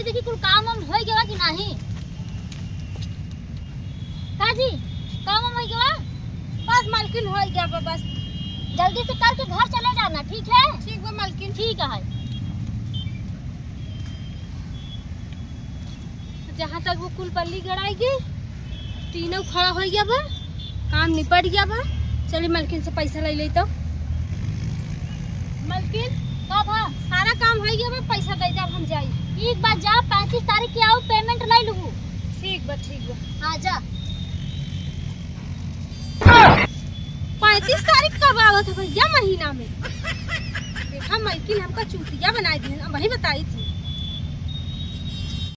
तनी देखी कुल काम वाम हो गया कि नहीं? काजी काम वाम हो गया? बस मालकिन हो गया बस। जल्दी से करके घर चले जाना ठीक है? ठीक बा मालकिन। ठीक है। जहाँ तक वो कुल पल्ली गड़ाएगी तीनों खड़ा हो गया बा। काम निपट गया बा। चलिए मालकिन से पैसा ले ले तो मालकिन का भा सारा काम हो गया बा पैसा दे जब हम जाई बा जा पैंतीस तारीख के आओ पेमेंट ले लू। ठीक बा ठीक बा। हाँ जा। पैंतीस तारीख कब आवत है भैया महीना में? देखा मैकिन हमका चूतिया बनाई दी वही बताई थी।